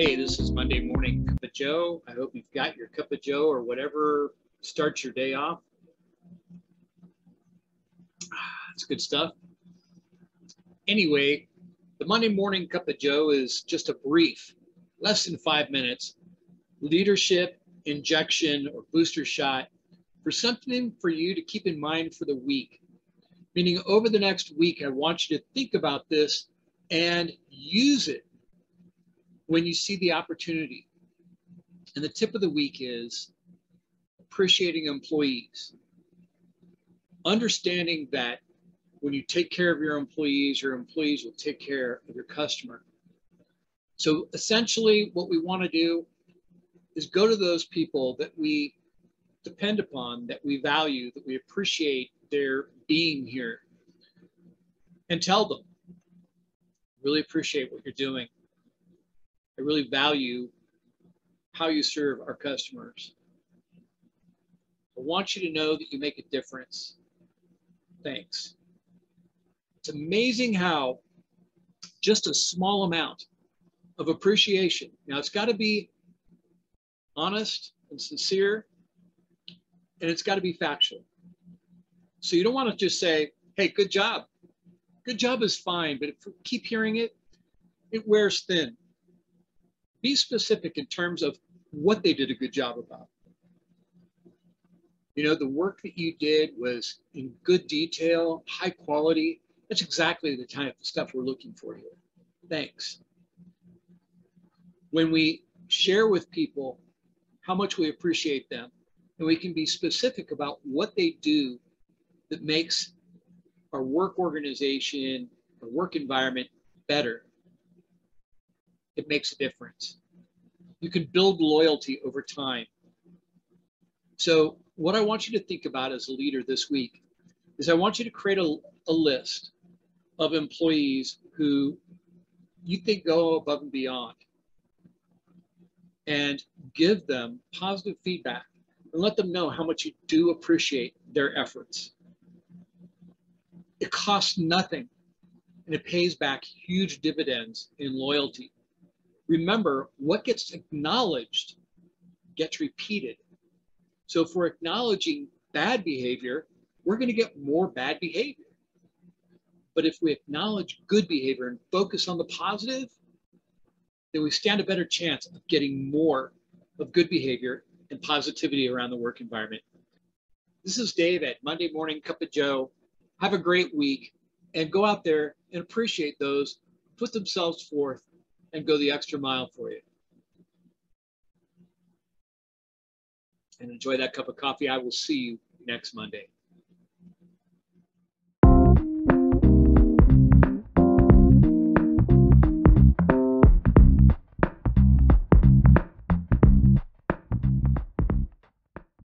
This is Monday Morning Cup of Joe. I hope you've got your cup of Joe or whatever starts your day off. Ah, it's good stuff. Anyway, the Monday Morning Cup of Joe is just a brief, less than five minutes, leadership injection or booster shot for something for you to keep in mind for the week. Meaning, over the next week, I want you to think about this and use it when you see the opportunity. And the tip of the week is appreciating employees. Understanding that when you take care of your employees, your employees will take care of your customer. So essentially, what we want to do is go to those people that we depend upon, that we value, that we appreciate their being here, and tell them, really appreciate what you're doing. I really value how you serve our customers. I want you to know that you make a difference. Thanks. It's amazing how just a small amount of appreciation, now it's got to be honest and sincere, and it's got to be factual. So you don't want to just say, hey, good job. Good job is fine, but if we keep hearing it, it wears thin be specific in terms of what they did a good job about. You know, the work that you did was in good detail, high quality. That's exactly the type of stuff we're looking for here. Thanks. When we share with people how much we appreciate them, and we can be specific about what they do that makes our work organization, our work environment better, it makes a difference. You can build loyalty over time. So, what I want you to think about as a leader this week is I want you to create a, a list of employees who you think go above and beyond and give them positive feedback and let them know how much you do appreciate their efforts. It costs nothing and it pays back huge dividends in loyalty remember what gets acknowledged gets repeated. So if we're acknowledging bad behavior, we're going to get more bad behavior. But if we acknowledge good behavior and focus on the positive, then we stand a better chance of getting more of good behavior and positivity around the work environment. This is Dave at Monday Morning Cup of Joe. Have a great week and go out there and appreciate those, put themselves forth, and go the extra mile for you. And enjoy that cup of coffee. I will see you next Monday.